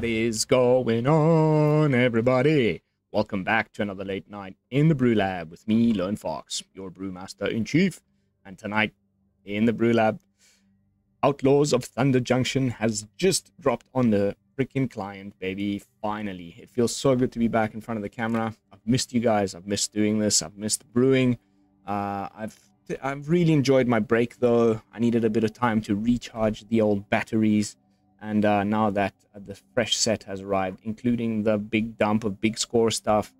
What is going on, everybody? Welcome back to another late night in the Brew Lab with me, Lone Fox, your brewmaster in chief. And tonight in the Brew Lab, Outlaws of Thunder Junction has just dropped on the freaking client, baby. Finally, it feels so good to be back in front of the camera. I've missed you guys. I've missed doing this. I've missed brewing. Uh, I've I've really enjoyed my break though. I needed a bit of time to recharge the old batteries and uh, now that the fresh set has arrived, including the big dump of big score stuff,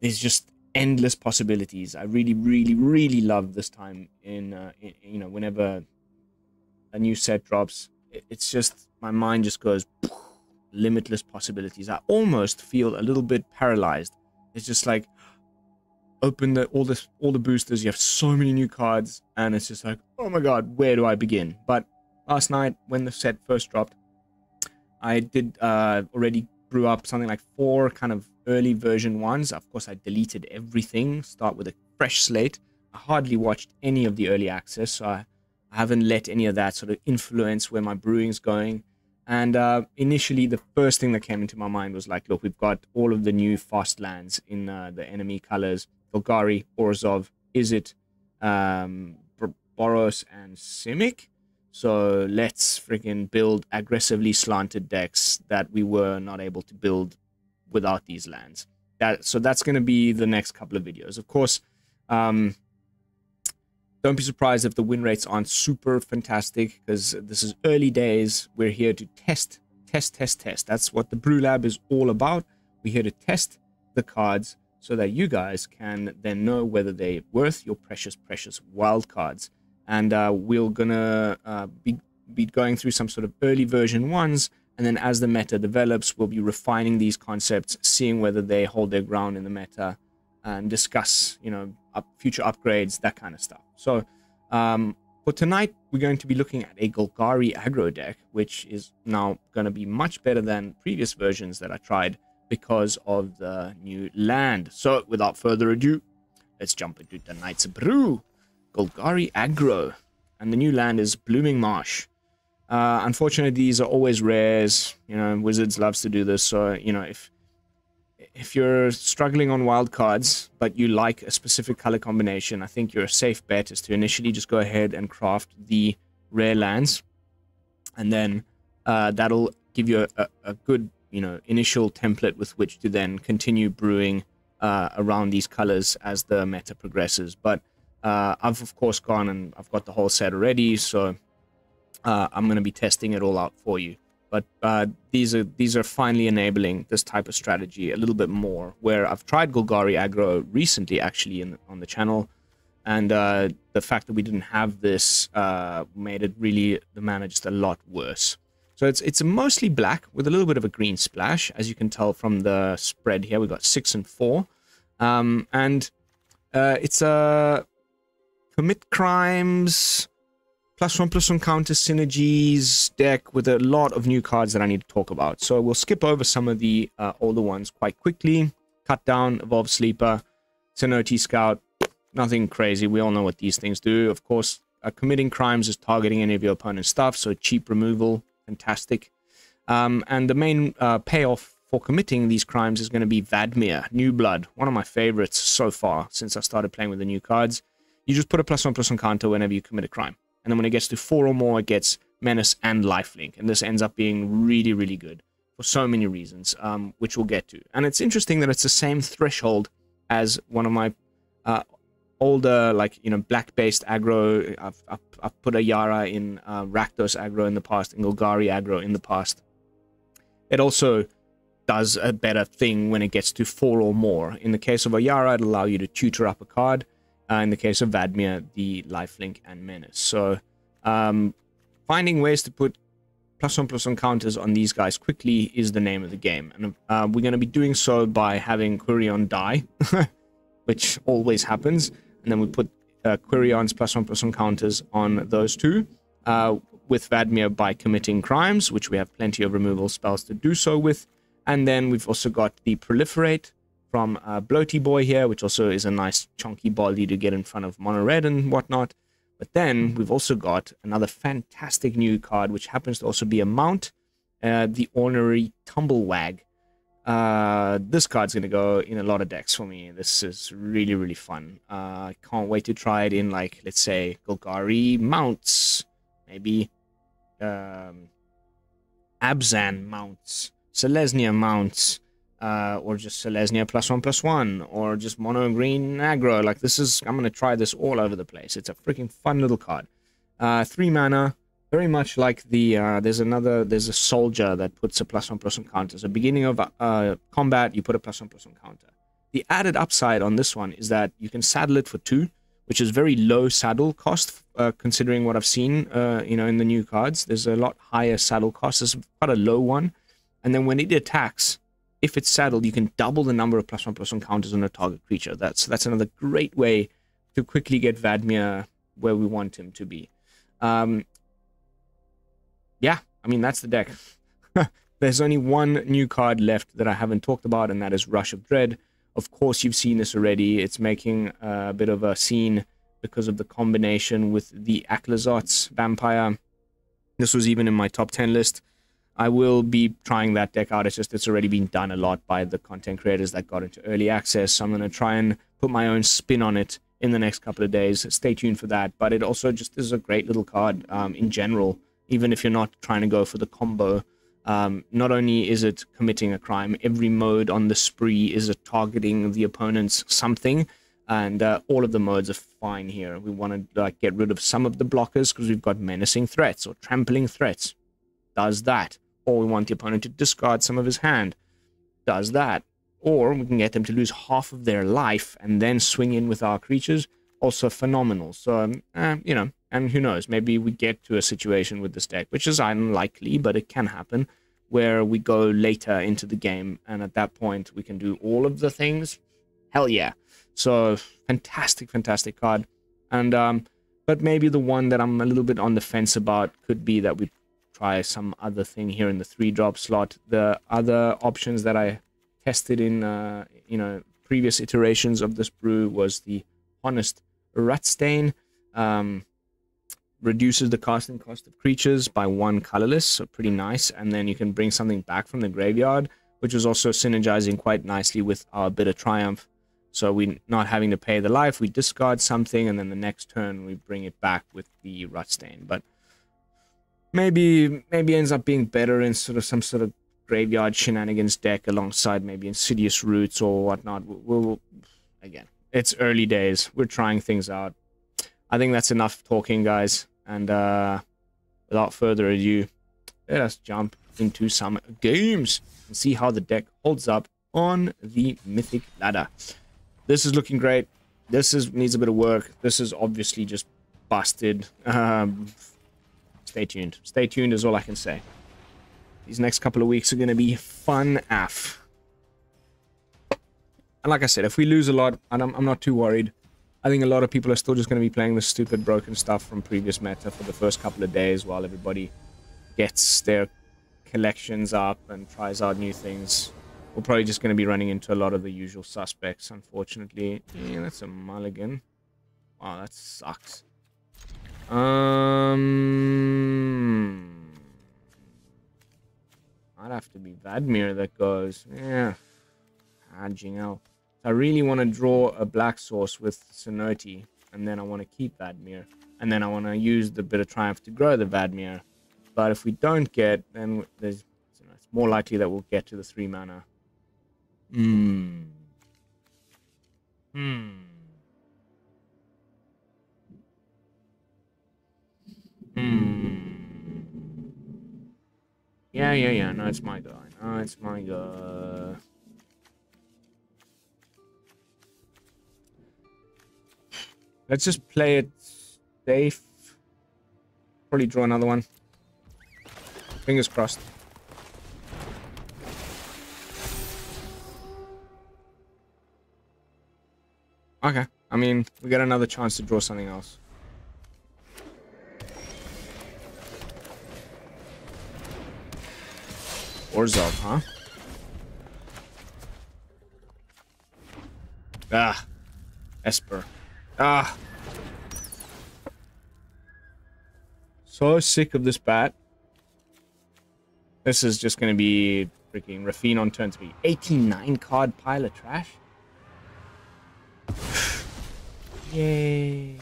there's just endless possibilities. I really, really, really love this time in, uh, in you know, whenever a new set drops, it's just, my mind just goes limitless possibilities. I almost feel a little bit paralyzed. It's just like, open the all this all the boosters you have so many new cards and it's just like oh my god where do i begin but last night when the set first dropped, I did uh, already brew up something like four kind of early version ones. Of course, I deleted everything, start with a fresh slate. I hardly watched any of the early access, so I, I haven't let any of that sort of influence where my brewing's going. And uh, initially, the first thing that came into my mind was like, look, we've got all of the new fast lands in uh, the enemy colors Golgari, Orzhov, Izzet, um, Boros, and Simic. So let's freaking build aggressively slanted decks that we were not able to build without these lands. That so that's going to be the next couple of videos. Of course, um, don't be surprised if the win rates aren't super fantastic because this is early days. We're here to test, test, test, test. That's what the Brew Lab is all about. We're here to test the cards so that you guys can then know whether they're worth your precious, precious wild cards and uh, we're gonna uh, be be going through some sort of early version ones, and then as the meta develops, we'll be refining these concepts, seeing whether they hold their ground in the meta, and discuss you know up, future upgrades, that kind of stuff. So. Um, for tonight, we're going to be looking at a Golgari aggro deck, which is now going to be much better than previous versions that I tried because of the new land. So, without further ado, let's jump into tonight's brew. Golgari Aggro. And the new land is Blooming Marsh. Uh, unfortunately, these are always rares. You know, Wizards loves to do this. So, you know, if if you're struggling on wild cards, but you like a specific color combination, I think your safe bet is to initially just go ahead and craft the rare lands. And then uh, that'll give you a, a, good, you know, initial template with which to then continue brewing uh, around these colors as the meta progresses. But uh, I've of course gone and I've got the whole set already, so uh, I'm going to be testing it all out for you. But uh, these are these are finally enabling this type of strategy a little bit more. Where I've tried Golgari Aggro recently, actually, in, on the channel, and uh, the fact that we didn't have this uh, made it really the mana just a lot worse. So it's it's mostly black with a little bit of a green splash, as you can tell from the spread here. We've got six and four, um, and uh, it's a commit crimes, plus one plus one counter synergies deck with a lot of new cards that I need to talk about. So we'll skip over some of the uh, older ones quite quickly. Cut down, evolve sleeper, Cenote scout, nothing crazy. We all know what these things do. Of course, uh, committing crimes is targeting any of your opponent's stuff, so cheap removal, fantastic. Um, and the main uh, payoff for committing these crimes is going to be Vadmir, New Blood, one of my favorites so far since I started playing with the new cards. You just put a plus one plus one counter whenever you commit a crime. And then when it gets to four or more, it gets menace and lifelink. And this ends up being really, really good for so many reasons, um, which we'll get to. And it's interesting that it's the same threshold as one of my uh, older, like, you know, black-based aggro. I've, I've, I've, put Ayara in uh, Rakdos aggro in the past, and Golgari aggro in the past. It also does a better thing when it gets to four or more. In the case of Ayara, it'll allow you to tutor up a card uh, in the case of Vadmir, the lifelink and menace. So um, finding ways to put plus one plus one counters on these guys quickly is the name of the game. And uh, we're going to be doing so by having Quirion die, which always happens. And then we put uh, Quirion's plus one plus one counters on those two. Uh, with Vadmir by committing crimes, which we have plenty of removal spells to do so with. And then we've also got the Proliferate, from uh, Bloaty Boy here, which also is a nice chunky body to get in front of Mono Red and whatnot. But then we've also got another fantastic new card, which happens to also be a mount. uh, the Ornery Tumblewagg. Uh, this card's going to go in a lot of decks for me. This is really, really fun. Uh, I can't wait to try it in, like, let's say, Golgari mounts. Maybe um, Abzan mounts. Selesnya mounts. Uh, or just Selesnya plus one plus one. Or just mono green aggro. Like, this is... I'm going to try this all over the place. It's a freaking fun little card. Uh, three mana very much like the uh, there's another there's a soldier that puts a plus one plus one counter. So beginning of uh, combat, you put a plus one plus one counter. The added upside on this one is that you can saddle it for two, which is very low saddle cost uh, considering what I've seen. Uh, you know, in the new cards, there's a lot higher saddle cost. It's quite a low one, and then when it attacks, if it's saddled, you can double the number of plus one plus one counters on a target creature. That's that's another great way to quickly get Vadmir where we want him to be. Um, yeah, I mean, that's the deck. There's only one new card left that I haven't talked about, and that is Rush of Dread. Of course, you've seen this already. It's making a bit of a scene because of the combination with the Aclazotz Vampire. This was even in my top 10 list. I will be trying that deck out. It's just it's already been done a lot by the content creators that got into early access. So I'm going to try and put my own spin on it in the next couple of days. Stay tuned for that. But it also just is a great little card um, in general even if you're not trying to go for the combo. Um, not only is it committing a crime, every mode on the spree is targeting the opponent's something, and uh, all of the modes are fine here. We want to like get rid of some of the blockers because we've got menacing threats or trampling threats. Does that. Or we want the opponent to discard some of his hand. Does that. Or we can get them to lose half of their life and then swing in with our creatures. Also phenomenal. So, um, eh, you know, and who knows, maybe we get to a situation with this deck, which is unlikely, but it can happen, where we go later into the game, and at that point we can do all of the things. Hell yeah. So, fantastic, fantastic card. And, um, but maybe the one that I'm a little bit on the fence about could be that we try some other thing here in the three drop slot. The other options that I tested in, uh, you know, previous iterations of this brew was the Honest Rutstain. Um, reduces the casting cost of creatures by one colorless, so pretty nice. And then you can bring something back from the graveyard, which is also synergizing quite nicely with our Bitter Triumph. So we're not having to pay the life, we discard something, and then the next turn we bring it back with the Rutstain. But maybe maybe ends up being better in sort of some sort of graveyard shenanigans deck alongside maybe Insidious Roots or whatnot. We'll, we'll again, it's early days. We're trying things out. I think that's enough talking, guys. And uh, without further ado, let us jump into some games and see how the deck holds up on the Mythic ladder. This is looking great. This is needs a bit of work. This is obviously just busted. Um, stay tuned. Stay tuned is all I can say. These next couple of weeks are going to be fun af. And like I said, if we lose a lot, I'm, I'm not too worried. I think a lot of people are still just going to be playing the stupid broken stuff from previous meta for the first couple of days while everybody gets their collections up and tries out new things. We're probably just going to be running into a lot of the usual suspects, unfortunately. Yeah, that's a mulligan. Wow, that sucks. Um, I'd have to be Vadmir that goes. Yeah, hedging out. I really want to draw a black source with Cenote, and then I want to keep Vadmir. And then I want to use the Bitter Triumph to grow the Vadmir. But if we don't get, then there's, it's more likely that we'll get to the three mana. Hmm. Hmm. Hmm. Yeah, yeah, yeah. No, it's my guy. No, it's my guy. Let's just play it safe. Probably draw another one. Fingers crossed. Okay. I mean, we got another chance to draw something else. Orzhov, huh? Ah. Esper. Ah. So sick of this bat. This is just going to be freaking Raffine on turn 3. 89 card pile of trash? Yay.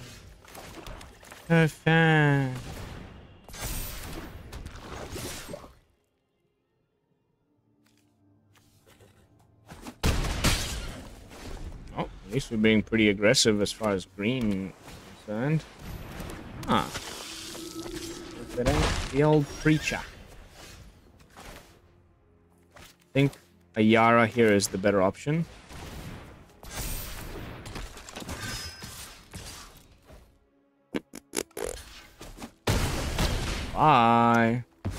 Perfect. Least we're being pretty aggressive as far as green is concerned. Ah. The old preacher. I think Ayara here is the better option. Bye. How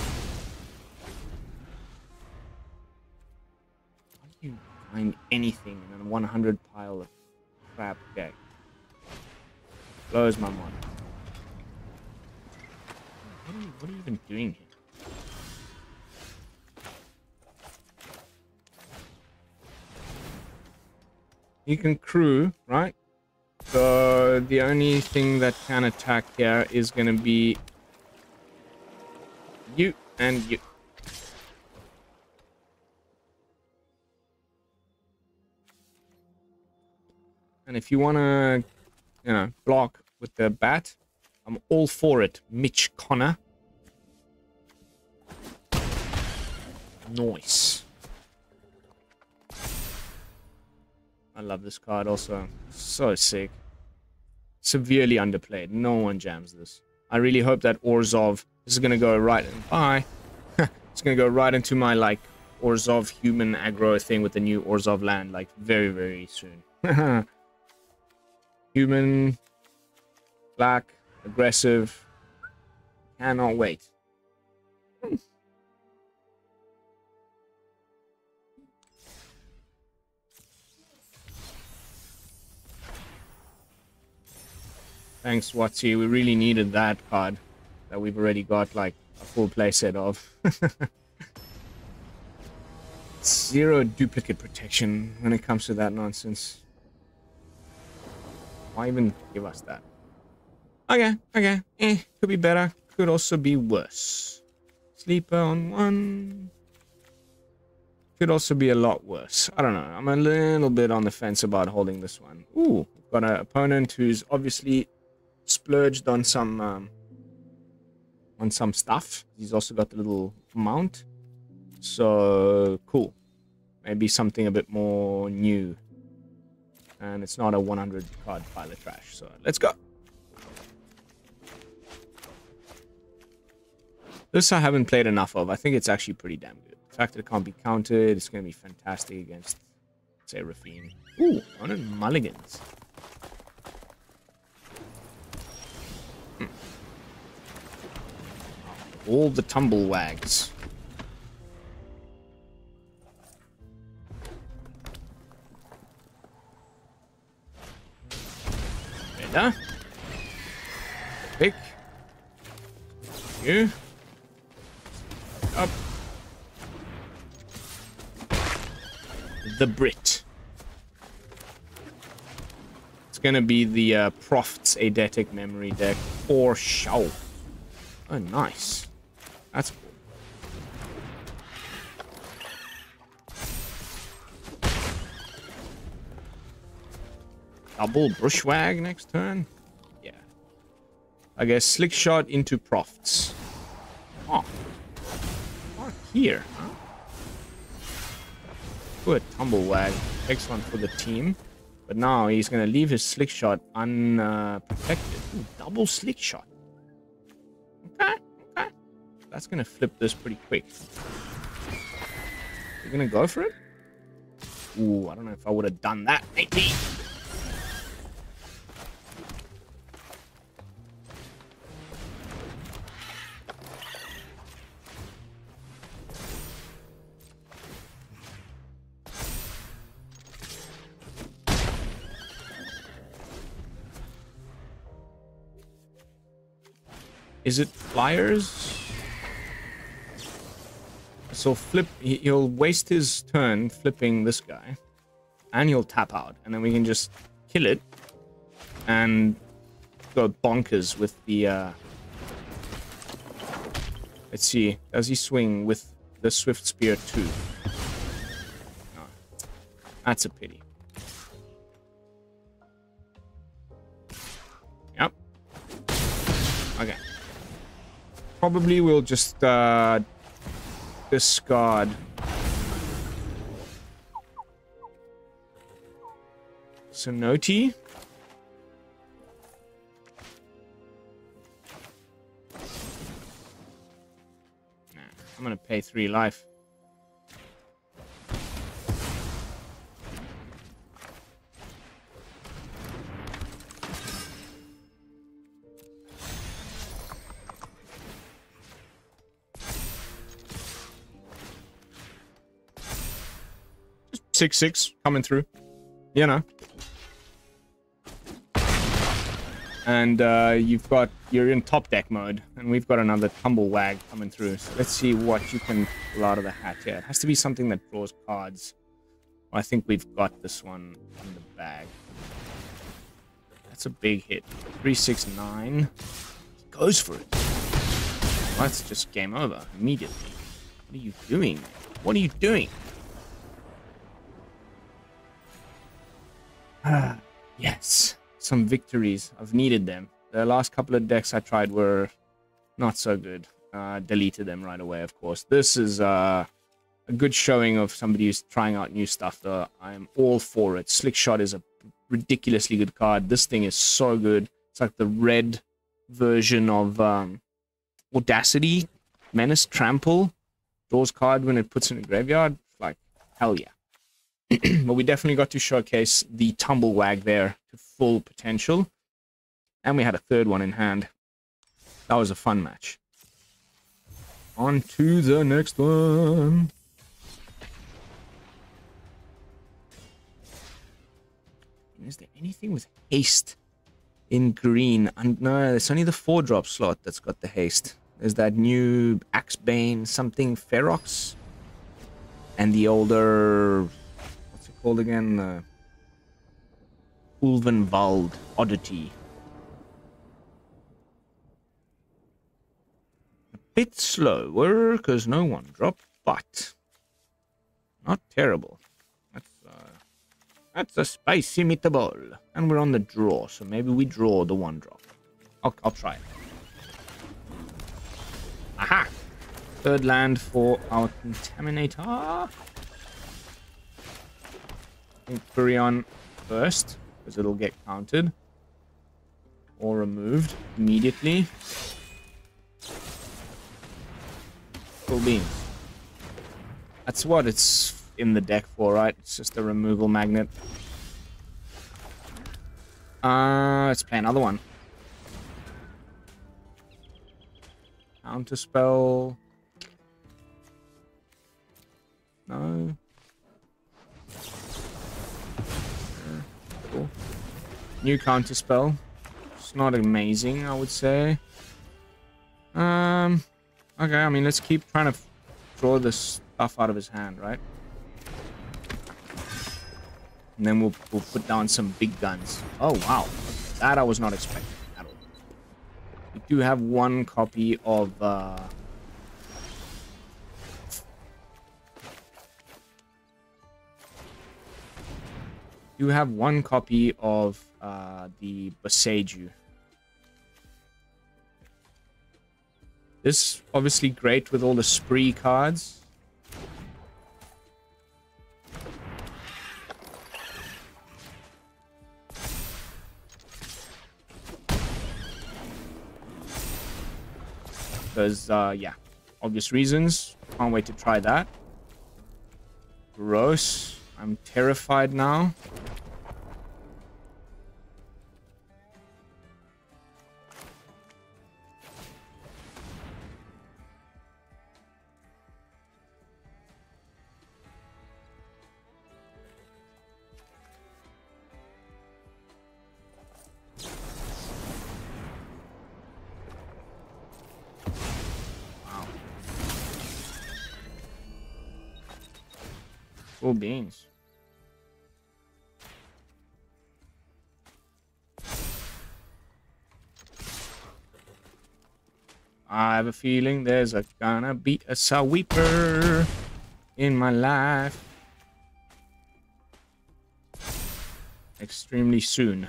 do you find anything in a 100 pile of crap deck? Blows my mind. What are you, what are you even doing here? You can crew, right? So the only thing that can attack here is going to be you and you. And if you want to, you know, block with the bat, I'm all for it. Mitch Connor. Nice. I love this card also. So sick. Severely underplayed. No one jams this. I really hope that Orzhov... this is gonna go right. Bye. it's gonna go right into my like Orzhov human aggro thing with the new Orzhov land, like very, very soon. human, black, aggressive. Cannot wait. Thanks, Watsy. We really needed that card that we've already got like a full playset of. Zero duplicate protection when it comes to that nonsense. Why even give us that? Okay, okay. Eh, could be better. Could also be worse. Sleeper on one. Could also be a lot worse. I don't know. I'm a little bit on the fence about holding this one. Ooh, got an opponent who's obviously splurged on some um, on some stuff. He's also got the little mount. So, cool. Maybe something a bit more new. And it's not a 100 card pile of trash. So, let's go. This I haven't played enough of. I think it's actually pretty damn good. The fact that it can't be counted, it's going to be fantastic against, say, Raffine. Ooh, 100 mulligans. Hmm. All the Tumblewaggs. Pick. You. Up. The Brit. It's gonna be the uh, Proft's Eidetic Memory deck or Shao. Oh, nice. That's cool. Double Bushwag next turn? Yeah. I guess Slickshot into Profts. Oh. Mark here, huh? Good Tumblewagg. Excellent for the team. But now he's to leave his Slickshot unprotected. Ooh, double Slickshot. Okay. That's going to flip this pretty quick. You're to go for it? Ooh, I don't know if I would have done that, maybe. Is it flyers? So flip, he'll waste his turn flipping this guy, and he'll tap out, and then we can just kill it and go bonkers with the. Uh... Let's see, does he swing with the Swiftspear too. Oh, that's a pity. Probably we'll just uh, discard Cenote. Nah, I'm gonna pay three life. Six six coming through. You know. And uh, you've got you're in top deck mode, and we've got another Tumblewagg coming through. So let's see what you can pull out of the hat here. It has to be something that draws cards. I think we've got this one in the bag. That's a big hit. Three six nine. Goes for it. Well, that's just game over immediately. What are you doing? What are you doing? Ah, yes some victories. I've needed them. The last couple of decks I tried were not so good. Uh, deleted them right away, of course. This is uh, a good showing of somebody who's trying out new stuff. Though I'm all for it. Slickshot is a ridiculously good card. This thing is so good. It's like the red version of um, Audacity, Menace, Trample. Draws card when it puts in a graveyard. Like, hell yeah. but we definitely got to showcase the Tumblewagg there to full potential. And we had a third one in hand. That was a fun match. On to the next one. Is there anything with haste in green? And no, it's only the four drop slot that's got the haste. There's that new Axebane something Ferox. And the older called again? Uh, Ulvenwald Oddity. A bit slower, because no one dropped, but not terrible. That's, uh, that's a spicy meatball. And we're on the draw, so maybe we draw the one drop. I'll, I'll try it. Aha! Third land for our Contaminator think on first, because it'll get counted. Or removed immediately. Full beams. That's what it's in the deck for, right? It's just a removal magnet. Uh, let's play another one. Counter spell. No. New counter spell. It's not amazing, I would say. Um, okay, I mean, let's keep trying to draw this stuff out of his hand, right? And then we'll, we'll put down some big guns. Oh, wow. That I was not expecting at all. We do have one copy of... Uh, You have one copy of uh, the Boseiju. This obviously great with all the spree cards. Because, uh, yeah, obvious reasons. Can't wait to try that. Gross. I'm terrified now. Full beans. I have a feeling there's a gonna be a sweeper in my life. Extremely soon.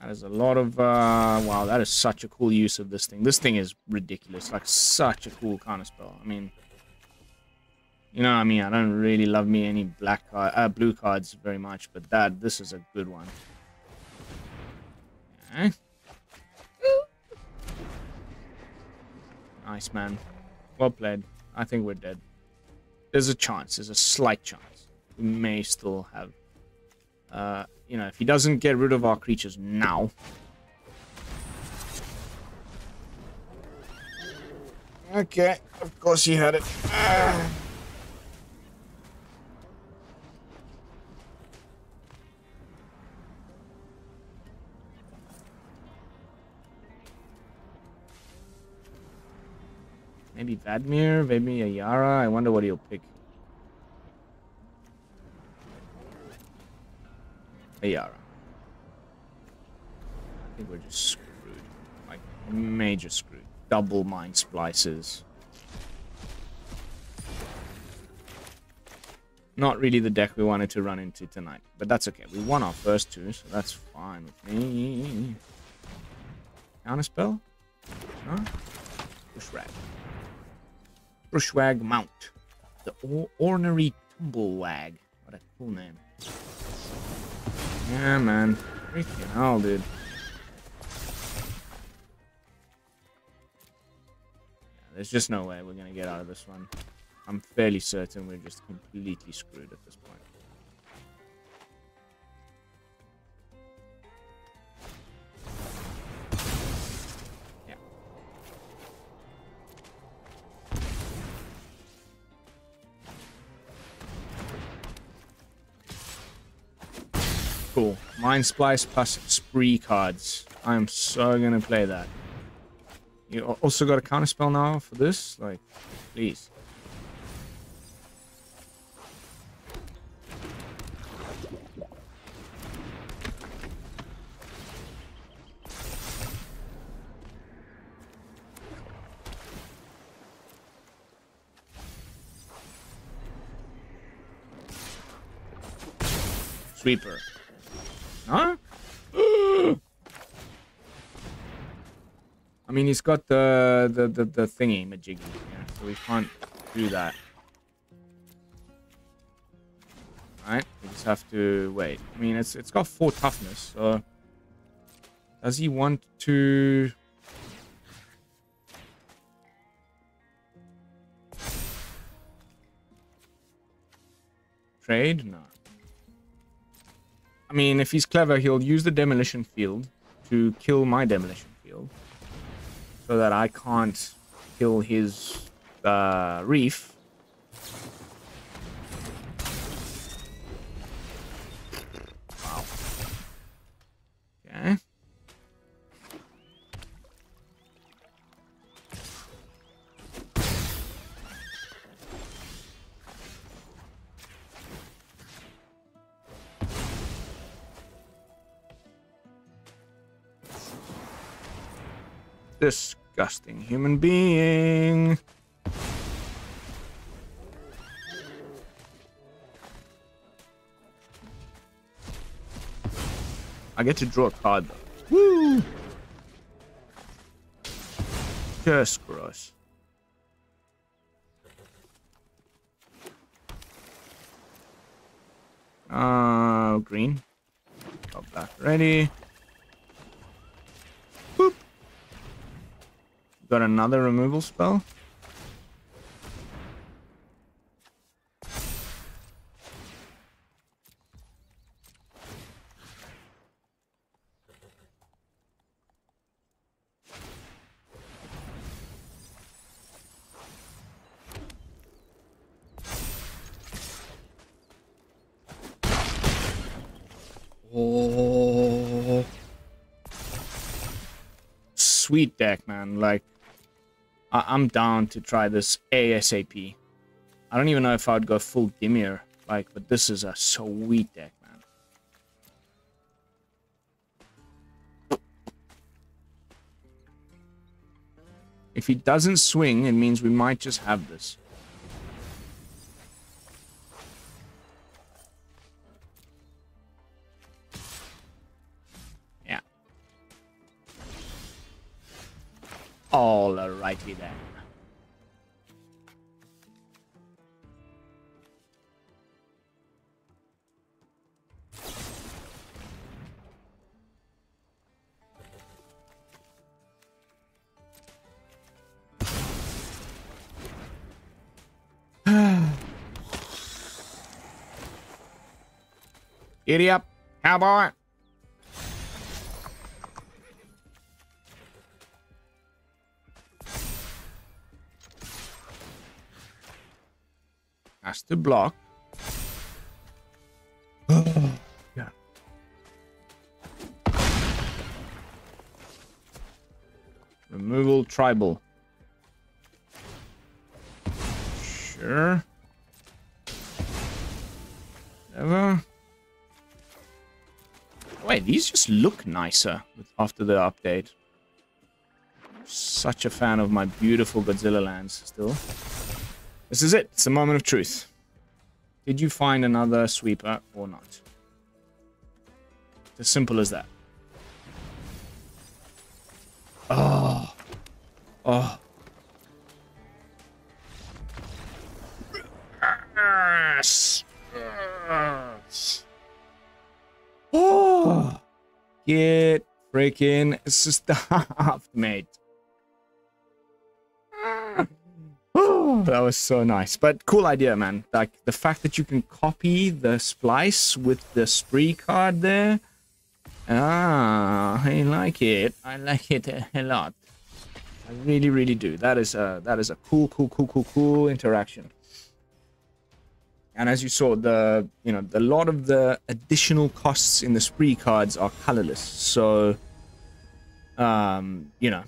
That is a lot of, uh, wow, that is such a cool use of this thing. This thing is ridiculous, like such a cool kind of spell. I mean, you know what I mean? I don't really love me any black card, uh, blue cards very much, but that, this is a good one. Okay. Nice, man. Well played. I think we're dead. There's a chance. There's a slight chance. We may still have... Uh, you know, if he doesn't get rid of our creatures now... Okay, of course he had it. Ah. Maybe Vadmir, maybe Ayara. I wonder what he'll pick. Ayara. I think we're just screwed. Like, major screwed. Double Mindsplices. Not really the deck we wanted to run into tonight. But that's okay. We won our first two, so that's fine with me. Counterspell? No? Push rat. Brushwagg Mount. The or Ornery Tumblewagg. What a cool name. Yeah, man. Freaking hell, dude. Yeah, there's just no way we're going to get out of this one. I'm fairly certain we're just completely screwed at this point. Cool. Mindsplice plus Spree cards. I am so gonna play that. You also got a counter spell now for this? Like, please. Sweeper. Huh? I he's got the the the, the thingy, majiggy, yeah, so we can't do that. Right? We just have to wait. I mean, it's it's got four toughness, so does he want to? Trade? No. I mean, if he's clever, he'll use the demolition field to kill my demolition field. So that I can't kill his uh, reef. Wow. Okay. Disgusting human being. I get to draw a card though. Woo! Just gross. Uh, green. Got that ready. Got another removal spell? Oh. Sweet deck, man. Like, I am down to try this ASAP. I don't even know if I would go full Dimir, like, but this is a sweet deck, man. If he doesn't swing, it means we might just have this. Alrighty then. Giddy up, cowboy. Has to block. yeah. Removal tribal. Sure. Never. Wait, these just look nicer after the update. Such a fan of my beautiful Godzilla lands still. This is it. It's the moment of truth. Did you find another sweeper or not? It's as simple as that. Oh. Oh. Yes. Yes. Oh. Get freaking stuffed, mate. Oh, that was so nice. But cool idea, man. Like the fact that you can copy the splice with the spree card there. Ah, I like it. I like it a lot. I really, really do. That is a that is a cool, cool, cool, cool, cool interaction. And as you saw, the you know a lot of the additional costs in the spree cards are colorless. So, um, you know,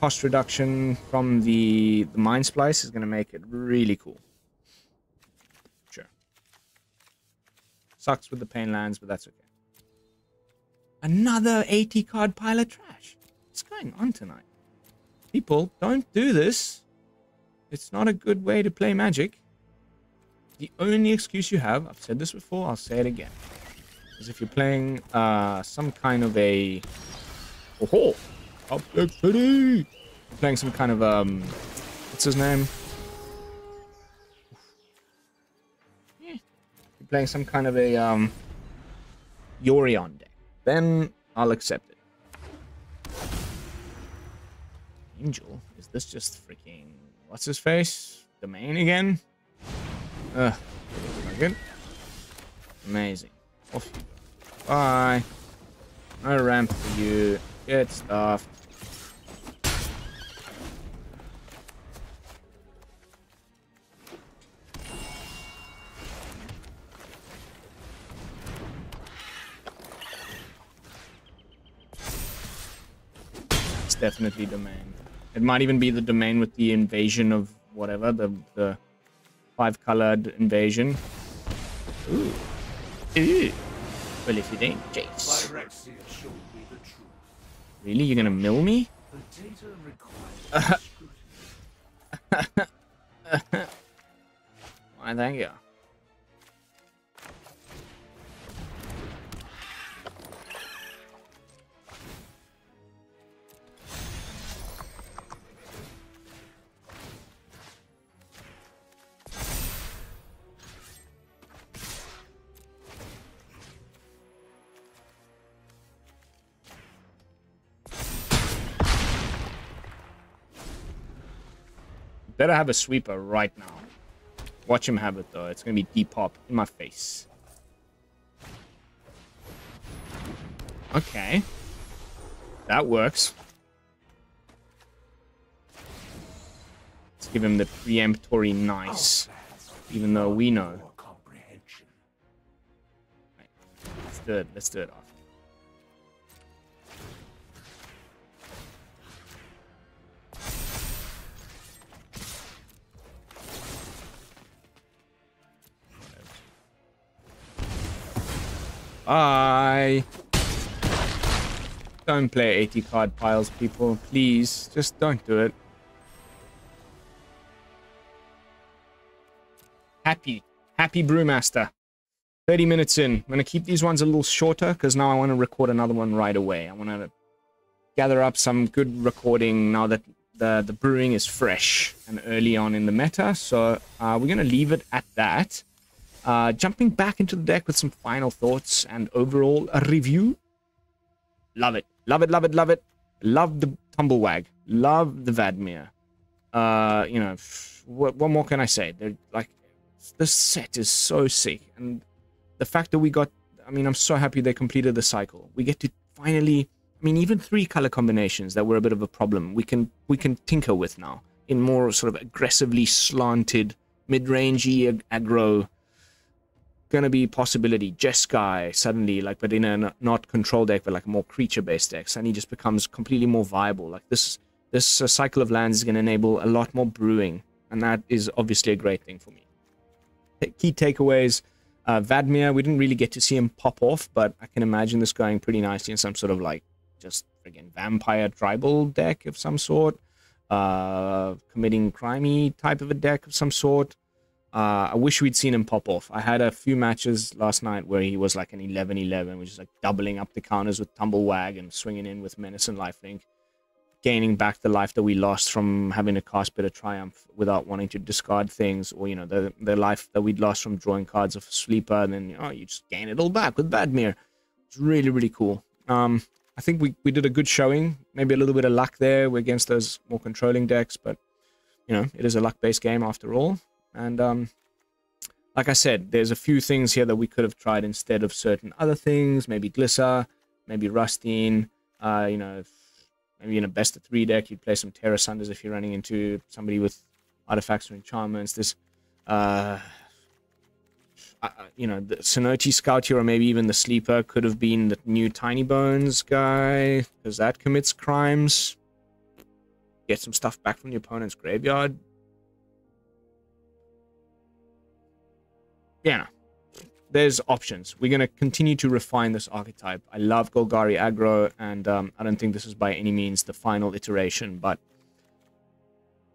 cost reduction from the, the Mindsplice is going to make it really cool. Sure. Sucks with the pain lands, but that's okay. Another 80 card pile of trash. What's going on tonight? People, don't do this. It's not a good way to play Magic. The only excuse you have, I've said this before, I'll say it again, is if you're playing uh, some kind of a... Oh, City! Playing some kind of, um, what's his name? Playing some kind of a, um, Yorion deck. Then I'll accept it. Angel? Is this just freaking, what's his face? Domain again? Ugh. Good. Amazing. Off you go. Bye. No ramp for you. Get stuffed. It's definitely domain. It might even be the domain with the invasion of whatever, the the five colored invasion. Ooh. Ooh. Well, if it ain't Jace. Really? You're gonna mill me? Why, thank you. Better have a sweeper right now. Watch him have it, though. It's going to be Depop in my face. Okay. That works. Let's give him the preemptory nice. Even though we know. Let's do it. Let's do it off. I don't play 80 card piles, people. Please, just don't do it. Happy. Happy Brewmaster. 30 minutes in. I'm going to keep these ones a little shorter because now I want to record another one right away. I want to gather up some good recording now that the, the brewing is fresh and early on in the meta. So uh, we're going to leave it at that. Uh, jumping back into the deck with some final thoughts and overall review. Love it. Love it, love it, love it. Love the Tumblewagg. Love the Vadmir. Uh, you know, what, what more can I say? They're like, this set is so sick. And the fact that we got, I mean, I'm so happy they completed the cycle. We get to finally, I mean, even three color combinations that were a bit of a problem, we can we can tinker with now in more sort of aggressively slanted, mid-rangey aggro. Gonna be possibility. Jeskai suddenly, like, but in a not control deck, but like a more creature-based deck, suddenly just becomes completely more viable. Like this, this uh, cycle of lands is gonna enable a lot more brewing, and that is obviously a great thing for me. Key takeaways uh, Vadmir, we didn't really get to see him pop off, but I can imagine this going pretty nicely in some sort of like just again vampire tribal deck of some sort, uh, committing crimey type of a deck of some sort. Uh, I wish we'd seen him pop off. I had a few matches last night where he was like an 11-11, which is like doubling up the counters with Tumblewagg and swinging in with Menace and Lifelink gaining back the life that we lost from having to cast of Triumph without wanting to discard things, or you know the the life that we'd lost from drawing cards of Sleeper, and then oh you just gain it all back with Vadmir. It's really really cool. Um, I think we we did a good showing. Maybe a little bit of luck there against those more controlling decks, but you know it is a luck based game after all. And um, like I said, there's a few things here that we could have tried instead of certain other things. Maybe Glissa, maybe Rustine. Uh, you know, maybe in a best of three deck, you'd play some Tear Asunders if you're running into somebody with artifacts or enchantments. This, uh, uh, you know, the Cenote Scout here, or maybe even the Sleeper, could have been the new Tinybones guy, because that commits crimes. Get some stuff back from the opponent's graveyard. Yeah, there's options. We're going to continue to refine this archetype. I love Golgari aggro, and um, I don't think this is by any means the final iteration, but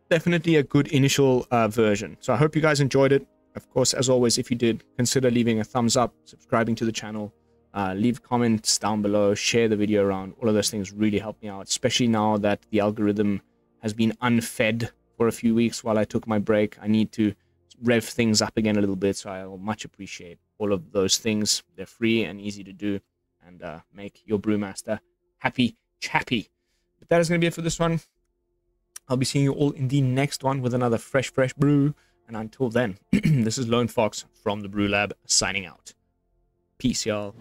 definitely a good initial uh, version. So I hope you guys enjoyed it. Of course, as always, if you did, consider leaving a thumbs up, subscribing to the channel, uh, leave comments down below, share the video around. All of those things really help me out, especially now that the algorithm has been unfed for a few weeks while I took my break. I need to rev things up again a little bit. So I'll much appreciate all of those things. They're free and easy to do and uh, make your brewmaster happy chappy. But that is going to be it for this one. I'll be seeing you all in the next one with another fresh, fresh brew. And until then, this is Lone Fox from the Brew Lab signing out. Peace, y'all.